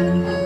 Música